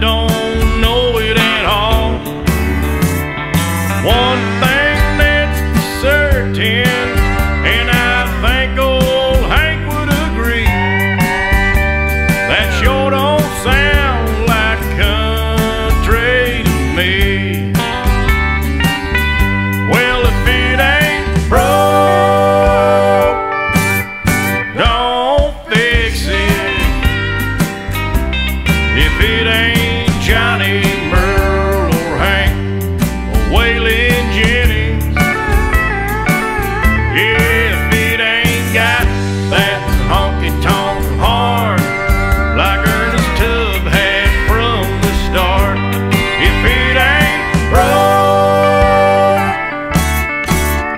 don't that honky tonk horn like Ernest Tubb had from the start. If it ain't broke,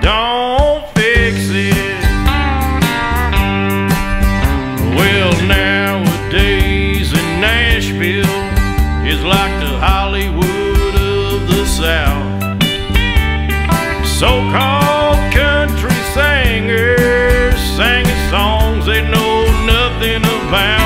don't fix it. Well, nowadays in Nashville is like the Hollywood of the South. So called. found.